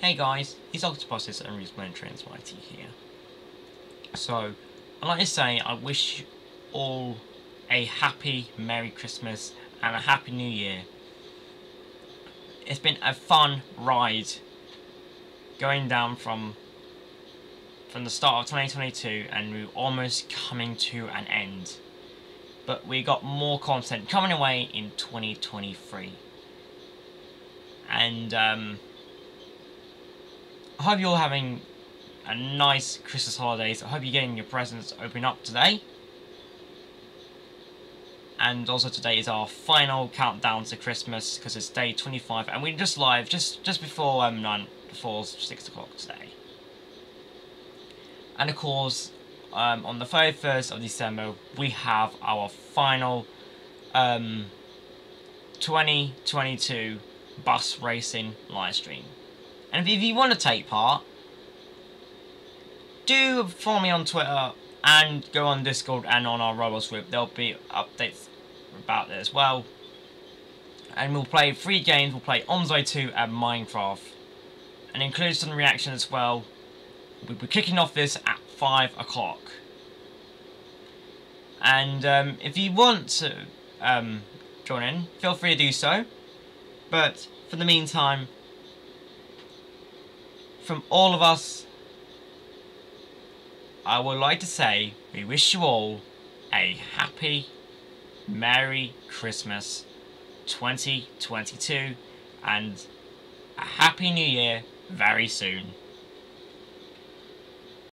Hey guys, it's Octopuses and Respawn Trans here. So, I'd like to say I wish all a happy Merry Christmas and a Happy New Year. It's been a fun ride going down from from the start of 2022 and we're almost coming to an end. But we got more content coming away in 2023. And um, I hope you're all having a nice Christmas holidays. I hope you're getting your presents open up today. And also today is our final countdown to Christmas because it's day 25 and we're just live just just before um 9 before 6 o'clock today. And of course, um, on the 31st of December, we have our final um, 2022 bus racing live stream. And if you want to take part, do follow me on Twitter and go on Discord and on our group. There'll be updates about it as well. And we'll play three games. We'll play OMSI 2 and Minecraft. And include some reaction as well. We'll be kicking off this at 5 o'clock. And um, if you want to um, join in, feel free to do so. But for the meantime, from all of us, I would like to say we wish you all a happy, Merry Christmas 2022 and a Happy New Year very soon.